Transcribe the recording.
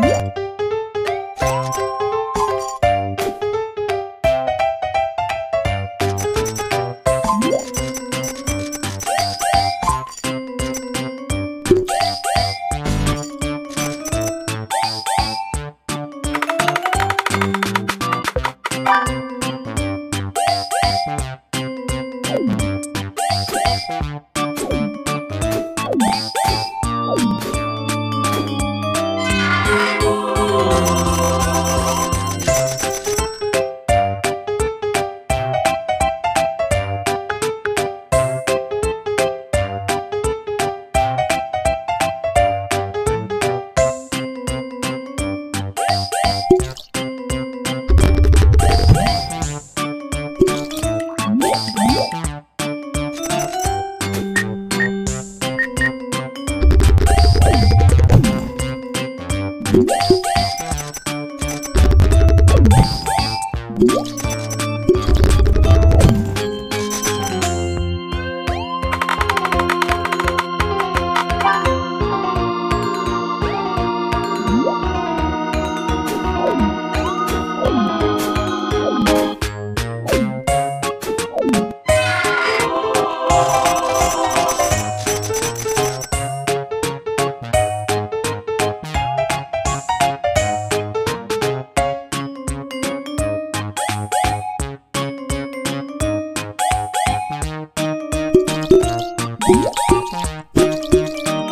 Bye. Thank you. you